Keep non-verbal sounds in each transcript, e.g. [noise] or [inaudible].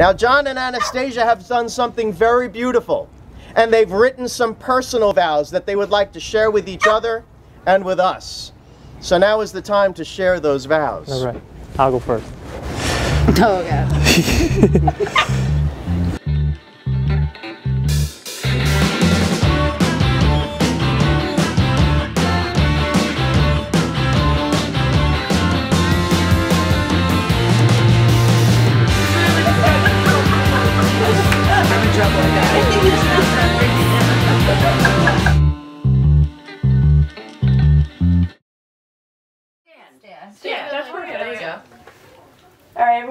Now, John and Anastasia have done something very beautiful, and they've written some personal vows that they would like to share with each other and with us. So now is the time to share those vows. All right, I'll go first. [laughs] Oh, [laughs] God.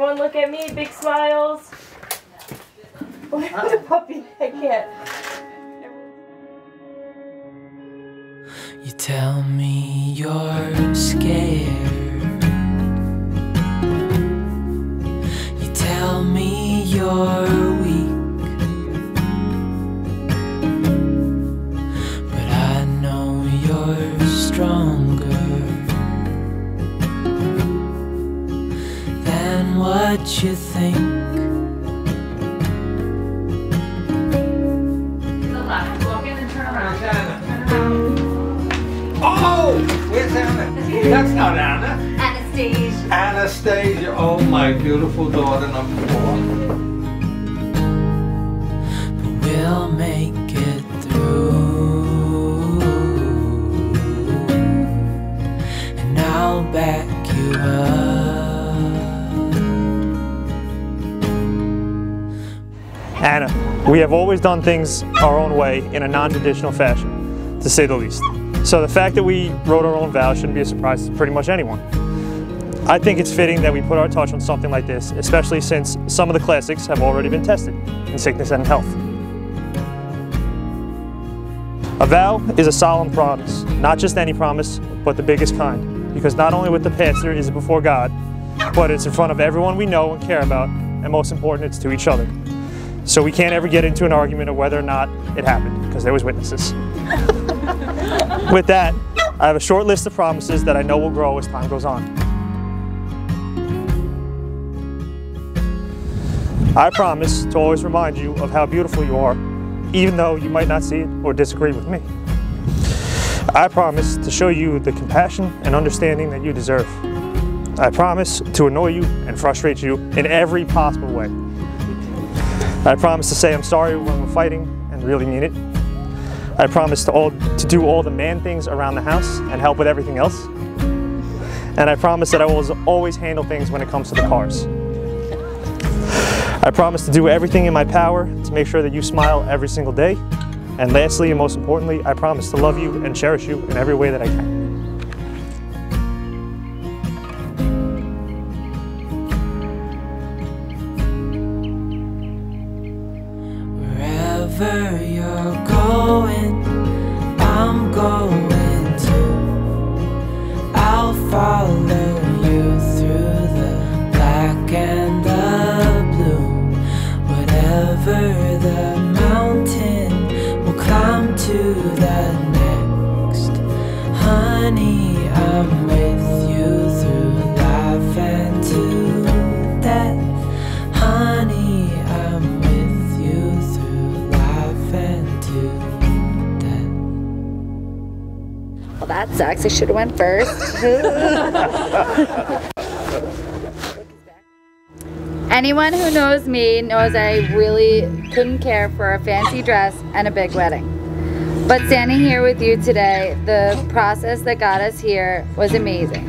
Everyone, look at me. Big smiles. the puppy. I can't. You tell me you're scared. You tell me you're weak. But I know you're what you think. Walk in and turn around. Anna. Turn around. Oh! Where's Anna? That's not Anna. Anastasia. Anastasia. Oh, my beautiful daughter number four. But we'll make it through. And I'll back you up. Anna, we have always done things our own way in a non-traditional fashion, to say the least. So the fact that we wrote our own vows shouldn't be a surprise to pretty much anyone. I think it's fitting that we put our touch on something like this, especially since some of the classics have already been tested in sickness and health. A vow is a solemn promise, not just any promise, but the biggest kind. Because not only with the pastor is it before God, but it's in front of everyone we know and care about, and most important, it's to each other. So we can't ever get into an argument of whether or not it happened, because there was witnesses. [laughs] With that, I have a short list of promises that I know will grow as time goes on. I promise to always remind you of how beautiful you are, even though you might not see it or disagree with me. I promise to show you the compassion and understanding that you deserve. I promise to annoy you and frustrate you in every possible way. I promise to say I'm sorry when we're fighting and really mean it. I promise to, all, to do all the man things around the house and help with everything else. And I promise that I will always handle things when it comes to the cars. I promise to do everything in my power to make sure that you smile every single day. And lastly, and most importantly, I promise to love you and cherish you in every way that I can. Honey, I'm with you through life and to death. Honey, I'm with you through life and to death. Well, that sucks. I should have went first. [laughs] Anyone who knows me knows I really couldn't care for a fancy dress and a big wedding. But standing here with you today, the process that got us here was amazing.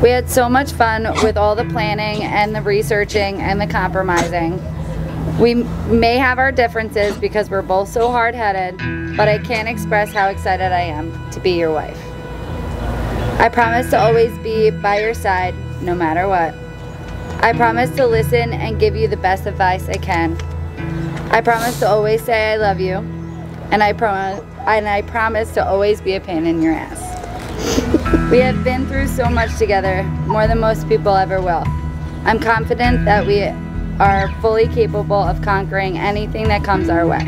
We had so much fun with all the planning and the researching and the compromising. We may have our differences because we're both so hard-headed, but I can't express how excited I am to be your wife. I promise to always be by your side, no matter what. I promise to listen and give you the best advice I can. I promise to always say I love you, and I promise and I promise to always be a pain in your ass. we have been through so much together, more than most people ever will. I'm confident that we are fully capable of conquering anything that comes our way.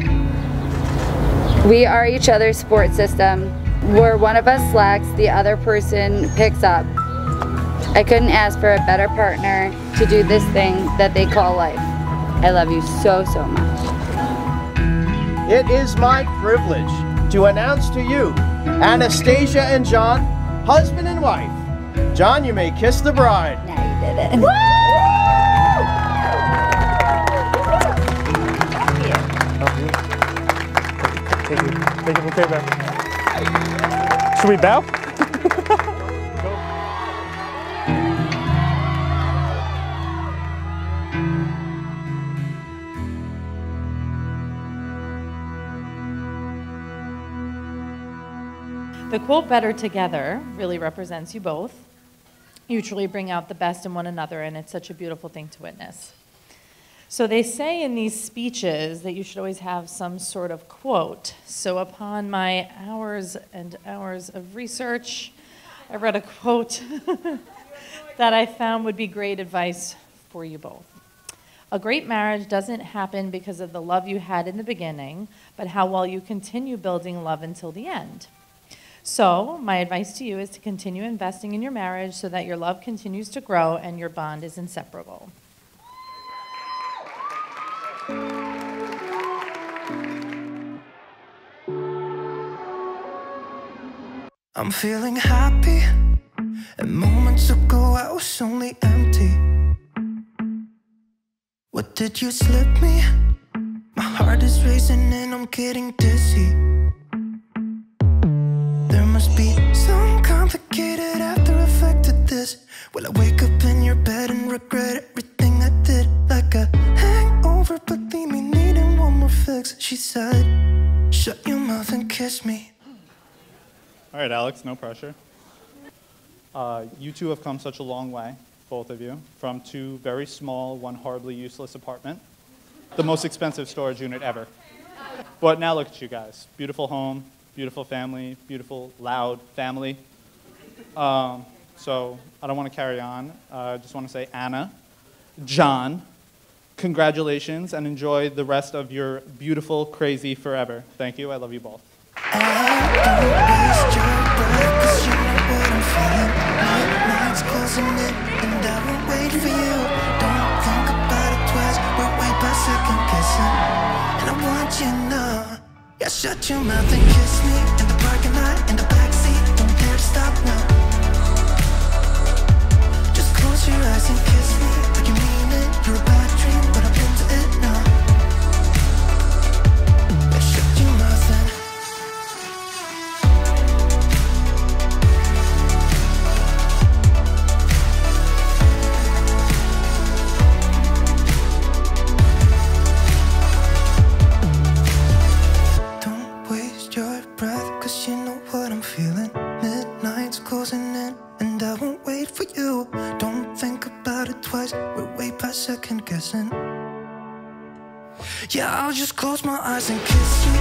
We are each other's support system. Where one of us slacks, the other person picks up. I couldn't ask for a better partner to do this thing that they call life. I love you so, so much. It is my privilege to announce to you Anastasia and John, husband and wife. John, you may kiss the bride. Now you did it. Take it, take it, okay, back. Should we bow? The quote better together really represents you both. You truly bring out the best in one another, and it's such a beautiful thing to witness. So, they say in these speeches that you should always have some sort of quote. So, upon my hours and hours of research, I read a quote [laughs] that I found would be great advice for you both. A great marriage doesn't happen because of the love you had in the beginning, but how well you continue building love until the end. So, my advice to you is to continue investing in your marriage so that your love continues to grow and your bond is inseparable. I'm feeling happy, and moments ago I was only empty. What did you slip me? My heart is racing and I'm getting dizzy. Must be some complicated after effect of this. Will I wake up in your bed and regret everything I did? Like a hangover, but leave me needing one more fix. She said, Shut your mouth and kiss me. All right, Alex, no pressure. Uh, you two have come such a long way, both of you, from two very small, one horribly useless apartment, the most expensive storage unit ever. But now look at you guys. Beautiful home, beautiful family, beautiful, loud family. Um, so I don't want to carry on. Uh, I just want to say, Anna, John, congratulations and enjoy the rest of your beautiful, crazy forever. Thank you. I love you both. Shut your mouth and kiss me in the parking lot, in the backseat. Don't dare to stop now. Just close your eyes and kiss me just close my eyes and kiss you